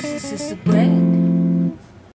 This is a break.